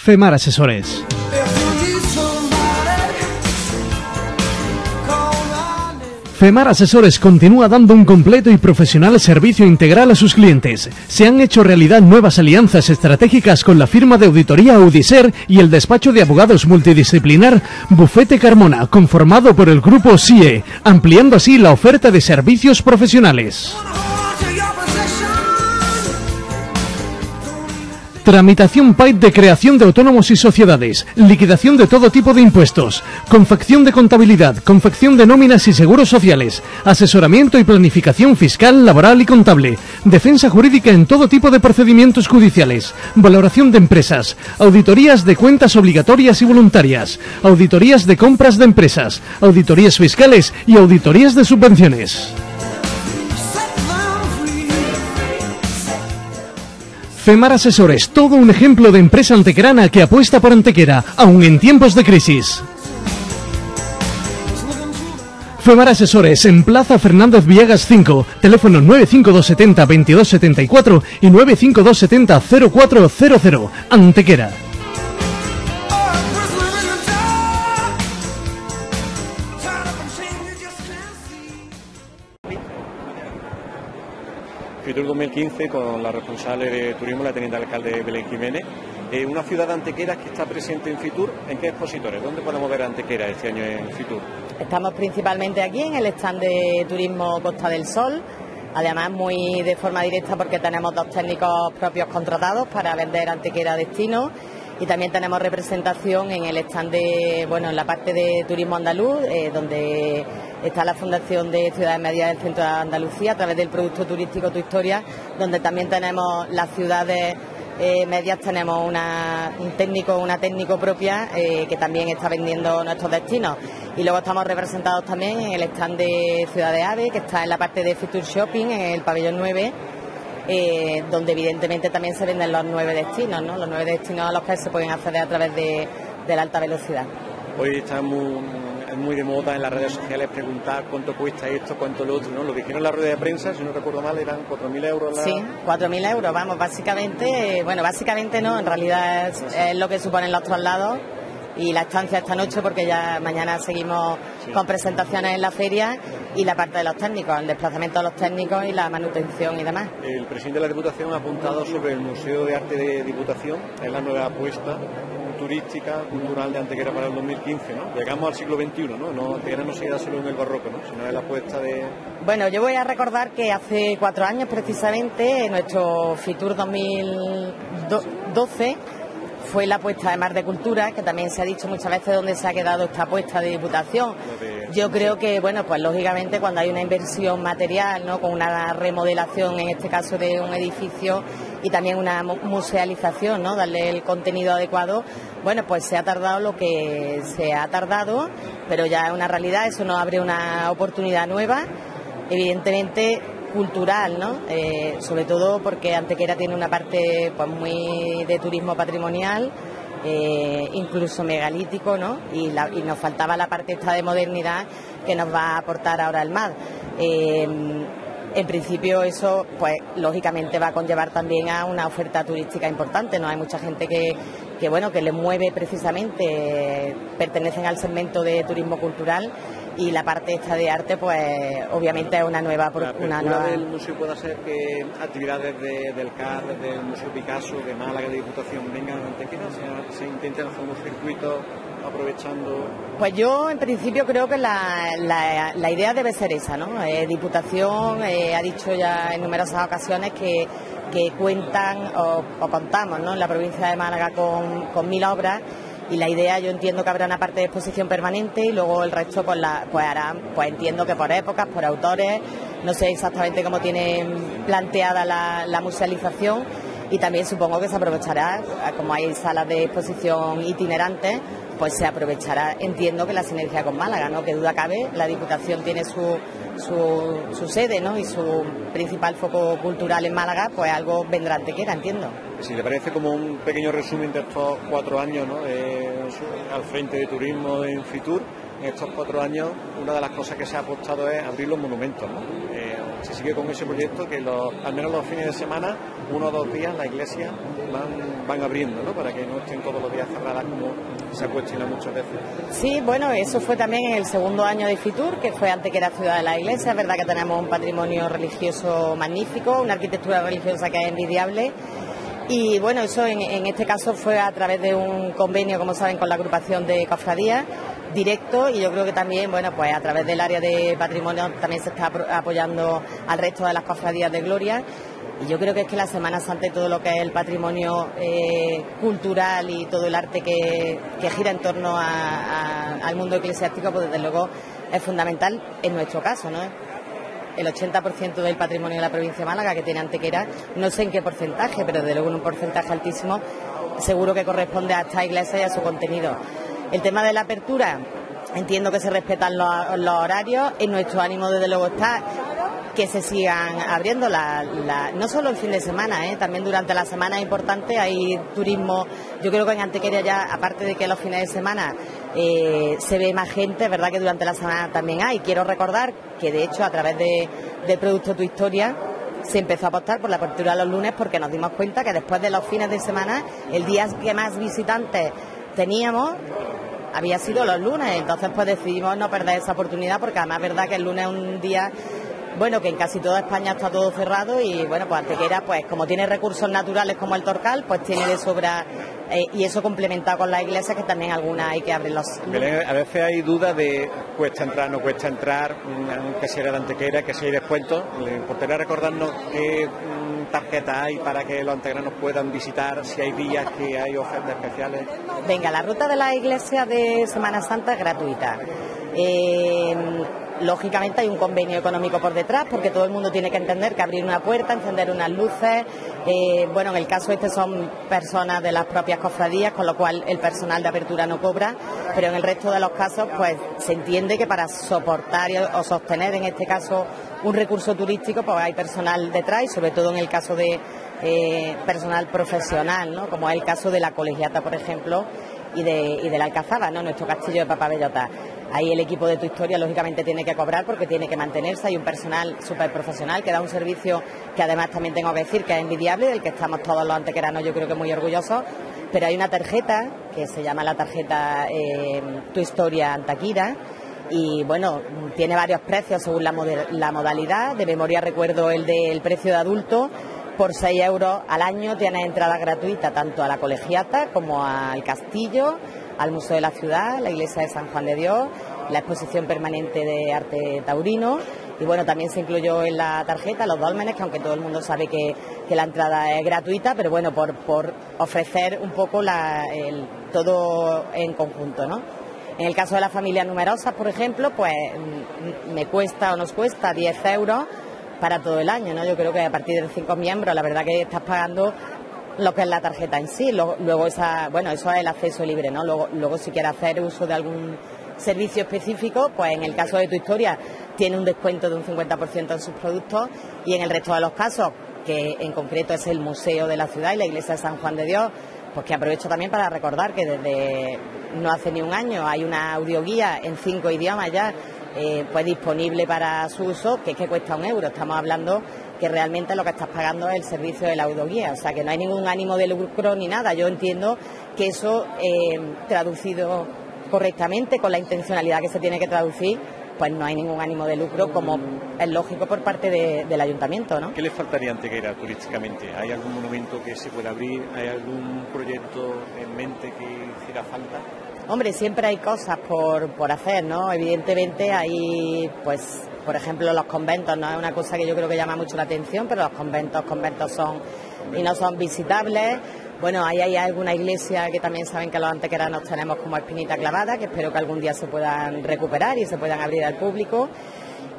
FEMAR Asesores. FEMAR Asesores continúa dando un completo y profesional servicio integral a sus clientes. Se han hecho realidad nuevas alianzas estratégicas con la firma de auditoría Audiser y el despacho de abogados multidisciplinar Bufete Carmona, conformado por el grupo CIE, ampliando así la oferta de servicios profesionales. Tramitación PAIT de creación de autónomos y sociedades, liquidación de todo tipo de impuestos, confección de contabilidad, confección de nóminas y seguros sociales, asesoramiento y planificación fiscal, laboral y contable, defensa jurídica en todo tipo de procedimientos judiciales, valoración de empresas, auditorías de cuentas obligatorias y voluntarias, auditorías de compras de empresas, auditorías fiscales y auditorías de subvenciones. FEMAR Asesores, todo un ejemplo de empresa antequerana que apuesta por Antequera, aun en tiempos de crisis. FEMAR Asesores en Plaza Fernández Villegas 5, teléfono 95270 2274 y 95270 0400, Antequera. Fitur 2015 con la responsable de turismo, la teniente alcalde Belén Jiménez. Eh, una ciudad de Antequera que está presente en Fitur. ¿En qué expositores? ¿Dónde podemos ver Antequera este año en Fitur? Estamos principalmente aquí en el stand de Turismo Costa del Sol. Además, muy de forma directa porque tenemos dos técnicos propios contratados para vender Antequera Destino y también tenemos representación en el stand de, bueno, en la parte de turismo andaluz, eh, donde está la Fundación de Ciudades Medias del Centro de Andalucía a través del producto turístico Tu Historia, donde también tenemos las ciudades eh, medias, tenemos una, un técnico, una técnico propia eh, que también está vendiendo nuestros destinos. Y luego estamos representados también en el stand de Ciudad de Ave, que está en la parte de Future Shopping, en el pabellón 9. Eh, donde evidentemente también se venden los nueve destinos, ¿no? los nueve destinos a los que se pueden acceder a través de, de la alta velocidad. Hoy estamos es muy de moda en las redes sociales preguntar cuánto cuesta esto, cuánto lo otro, ¿no? Lo dijeron en la rueda de prensa, si no recuerdo mal, eran 4.000 euros. La... Sí, 4.000 euros, vamos, básicamente, bueno, básicamente no, en realidad es, lo que suponen los traslados y la estancia esta noche porque ya mañana seguimos con presentaciones en la feria y la parte de los técnicos, el desplazamiento de los técnicos y la manutención y demás. El presidente de la Diputación ha apuntado sobre el Museo de Arte de Diputación, es la nueva apuesta turística, cultural de Antequera para el 2015, ¿no? Llegamos al siglo XXI, ¿no? no Antequera no se queda solo en el barroco, ¿no? Sino en la apuesta de... Bueno, yo voy a recordar que hace cuatro años precisamente, en nuestro FITUR 2012, fue la apuesta de Mar de Cultura, que también se ha dicho muchas veces dónde se ha quedado esta apuesta de diputación. Yo creo que, bueno, pues lógicamente cuando hay una inversión material, ¿no? Con una remodelación, en este caso de un edificio, y también una musealización, ¿no? Darle el contenido adecuado, bueno, pues se ha tardado lo que se ha tardado, pero ya es una realidad, eso nos abre una oportunidad nueva. Evidentemente, cultural, ¿no? Eh, sobre todo porque Antequera tiene una parte pues muy de turismo patrimonial, eh, incluso megalítico, ¿no? Y, nos faltaba la parte esta de modernidad que nos va a aportar ahora el MAD. Eh, en principio eso, pues lógicamente va a conllevar también a una oferta turística importante, ¿no? Hay mucha gente que, que bueno, que le mueve precisamente, pertenecen al segmento de turismo cultural y la parte esta de arte pues obviamente es una nueva la una nueva del museo puede hacer que actividades del CAR del Museo Picasso de Málaga de Diputación vengan ante que se, se intenten hacer unos circuitos aprovechando pues yo en principio creo que la, idea debe ser esa no eh, Diputación eh, ha dicho ya en numerosas ocasiones que que cuentan o, contamos ¿no? en la provincia de Málaga con, con mil obras y la idea yo entiendo que habrá una parte de exposición permanente y luego el resto pues la pues harán pues entiendo que por épocas por autores no sé exactamente cómo tienen planteada la, la musealización y también supongo que se aprovechará como hay salas de exposición itinerantes pues se aprovechará entiendo que la sinergia con Málaga no que duda cabe la Diputación tiene su su, sede ¿no? y su principal foco cultural en Málaga, pues algo vendrá Antequera, entiendo. Si le parece como un pequeño resumen de estos cuatro años ¿no? al frente de turismo en Fitur, en estos cuatro años una de las cosas que se ha apostado es abrir los monumentos. Se sigue con ese proyecto que al menos los fines de semana, uno o dos días, la iglesia van, van abriendo, ¿no? para que no estén todos los días cerradas como se ha cuestionado muchas veces. Sí, bueno, eso fue también en el segundo año de Fitur, que fue antes que era ciudad de la iglesia. Es verdad que tenemos un patrimonio religioso magnífico, una arquitectura religiosa que es envidiable. Y bueno, eso en, este caso fue a través de un convenio, como saben, con la agrupación de cofradías directo y yo creo que también, bueno, pues a través del área de patrimonio también se está apoyando al resto de las cofradías de Gloria. Y yo creo que es que la Semana Santa y todo lo que es el patrimonio eh, cultural y todo el arte que, gira en torno al mundo eclesiástico, pues desde luego es fundamental en nuestro caso, ¿no? El 80% del patrimonio de la provincia de Málaga que tiene Antequera, no sé en qué porcentaje, pero desde luego en un porcentaje altísimo, seguro que corresponde a esta iglesia y a su contenido. El tema de la apertura, entiendo que se respetan los, horarios. En nuestro ánimo, desde luego, está que se sigan abriendo, no solo el fin de semana, ¿eh? también durante la semana es importante, hay turismo, yo creo que en Antequeria ya, aparte de que los fines de semana eh, se ve más gente, verdad que durante la semana también hay. Quiero recordar que de hecho a través de, del producto Tu Historia se empezó a apostar por la apertura los lunes porque nos dimos cuenta que después de los fines de semana, el día que más visitantes teníamos había sido los lunes, entonces pues decidimos no perder esa oportunidad porque además verdad que el lunes es un día bueno, que en casi toda España está todo cerrado y bueno, pues Antequera, pues como tiene recursos naturales como el Torcal, pues tiene de sobra eh, y eso complementado con las iglesias que también algunas hay que abrirlos. a veces hay dudas de cuesta entrar, no cuesta entrar, mm, que sea de Antequera, que si hay descuento. ¿Le importaría recordarnos qué mm, tarjeta hay para que los antequeranos puedan visitar, si hay días que hay ofertas especiales? Venga, la ruta de la iglesia de Semana Santa es gratuita. Eh, lógicamente hay un convenio económico por detrás porque todo el mundo tiene que entender que abrir una puerta, encender unas luces, eh, bueno, en el caso este son personas de las propias cofradías, con lo cual el personal de apertura no cobra, pero en el resto de los casos pues se entiende que para soportar o sostener en este caso un recurso turístico pues hay personal detrás y sobre todo en el caso de eh, personal profesional, ¿no? como es el caso de la colegiata, por ejemplo, y de, y Alcazaba, ¿no? nuestro castillo de Papabellota. Ahí el equipo de tu historia lógicamente tiene que cobrar porque tiene que mantenerse. Hay un personal súper profesional que da un servicio que además también tengo que decir que es envidiable, del que estamos todos los antequeranos yo creo que muy orgullosos. Pero hay una tarjeta que se llama la tarjeta eh, Tu Historia Antaquira y bueno, tiene varios precios según la, modalidad. De memoria recuerdo el del precio de adulto por 6 euros al año tiene entrada gratuita tanto a la colegiata como al castillo, al Museo de la Ciudad, la Iglesia de San Juan de Dios, la exposición permanente de arte taurino y bueno, también se incluyó en la tarjeta los dólmenes, que aunque todo el mundo sabe que, la entrada es gratuita, pero bueno, por, por ofrecer un poco el, todo en conjunto, ¿no? En el caso de las familias numerosas, por ejemplo, pues mm, me cuesta o nos cuesta 10 euros para todo el año, ¿no? Yo creo que a partir de cinco miembros, la verdad que estás pagando lo que es la tarjeta en sí. Luego, esa, bueno, eso es el acceso libre, ¿no? Luego, luego si quieres hacer uso de algún servicio específico, pues en el caso de tu historia tiene un descuento de un 50% en sus productos y en el resto de los casos, que en concreto es el Museo de la Ciudad y la Iglesia de San Juan de Dios, pues que aprovecho también para recordar que desde no hace ni un año hay una audioguía en cinco idiomas ya eh, pues disponible para su uso, que es que cuesta un euro. Estamos hablando que realmente lo que estás pagando es el servicio de la audioguía, o sea que no hay ningún ánimo de lucro ni nada. Yo entiendo que eso, eh, traducido correctamente, con la intencionalidad que se tiene que traducir, pues no hay ningún ánimo de lucro, como es lógico por parte del ayuntamiento. ¿no? ¿Qué le faltaría a Antequera turísticamente? ¿Hay algún monumento que se pueda abrir? ¿Hay algún proyecto en mente que hiciera falta? Hombre, siempre hay cosas por, por hacer, ¿no? Evidentemente hay, pues, por ejemplo, los conventos, ¿no? Es una cosa que yo creo que llama mucho la atención, pero los conventos, conventos son y no son visitables. Bueno, ahí hay alguna iglesia que también saben que los antequeranos tenemos como espinita clavada, que espero que algún día se puedan recuperar y se puedan abrir al público.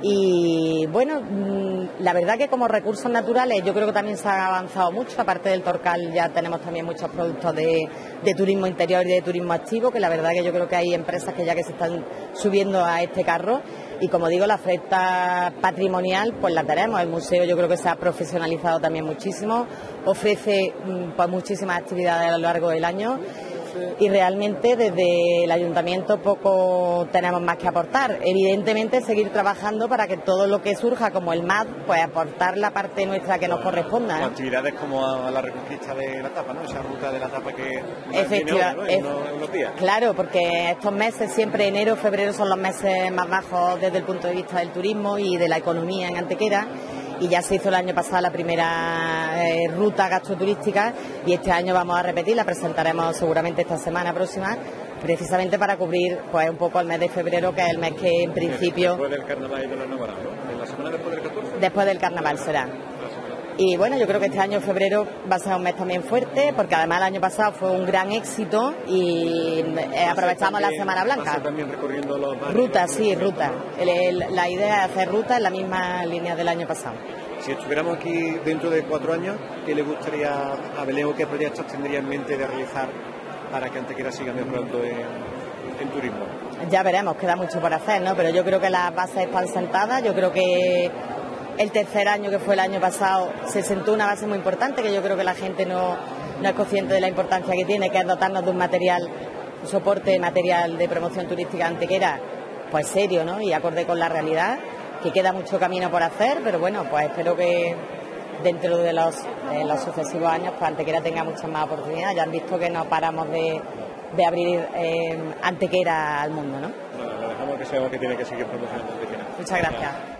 Y bueno, mm, la verdad que como recursos naturales yo creo que también se ha avanzado mucho. Aparte del Torcal ya tenemos también muchos productos de, turismo interior y de turismo activo, que la verdad que yo creo que hay empresas que ya que se están subiendo a este carro. Y como digo, la oferta patrimonial pues la tenemos. El museo yo creo que se ha profesionalizado también muchísimo. Ofrece mm, pues muchísimas actividades a lo largo del año y realmente desde el ayuntamiento poco tenemos más que aportar. Evidentemente seguir trabajando para que todo lo que surja como el MAD, pues aportar la parte nuestra que nos corresponda. Actividades como la reconquista de la tapa, ¿no? Esa ruta de la tapa que Efectivamente. Claro, porque estos meses siempre enero, febrero son los meses más bajos desde el punto de vista del turismo y de la economía en Antequera y ya se hizo el año pasado la primera eh, ruta gastroturística y este año vamos a repetir, la presentaremos seguramente esta semana próxima precisamente para cubrir pues un poco el mes de febrero que es el mes que en principio después del carnaval y de la semana después del 14 después del carnaval será y bueno, yo creo que este año febrero va a ser un mes también fuerte, porque además el año pasado fue un gran éxito y eh, aprovechamos la Semana Blanca. también recorriendo los Ruta, sí, ruta. la idea es hacer ruta en la misma línea del año pasado. Si estuviéramos aquí dentro de cuatro años, ¿qué le gustaría a Belén o qué proyectos tendría en mente de realizar para que Antequera siga mejorando en, en turismo? Ya veremos, queda mucho por hacer, ¿no? Pero yo creo que las bases están sentadas, yo creo que el tercer año, que fue el año pasado, se sentó una base muy importante que yo creo que la gente no, no es consciente de la importancia que tiene, que es dotarnos de un material, un soporte material de promoción turística antequera, pues serio, ¿no? Y acorde con la realidad, que queda mucho camino por hacer, pero bueno, pues espero que dentro de los, los sucesivos años, pues Antequera tenga muchas más oportunidades. Ya han visto que no paramos de, de abrir eh, Antequera al mundo, ¿no? Bueno, lo dejamos que sea que tiene que seguir promocionando Antequera. Muchas gracias.